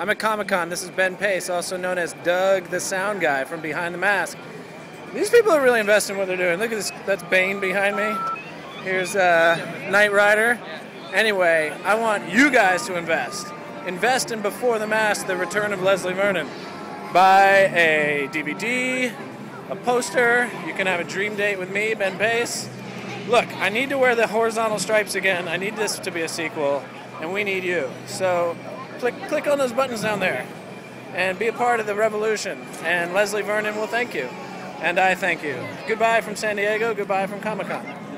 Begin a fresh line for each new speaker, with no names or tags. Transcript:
I'm at Comic Con. This is Ben Pace, also known as Doug the Sound Guy from Behind the Mask. These people are really investing in what they're doing. Look at this. That's Bane behind me. Here's uh, Knight Rider. Anyway, I want you guys to invest. Invest in Before the Mask, The Return of Leslie Vernon. Buy a DVD, a poster. You can have a dream date with me, Ben Pace. Look, I need to wear the horizontal stripes again. I need this to be a sequel, and we need you. So click, click on those buttons down there and be a part of the revolution. And Leslie Vernon will thank you. And I thank you. Goodbye from San Diego. Goodbye from Comic Con.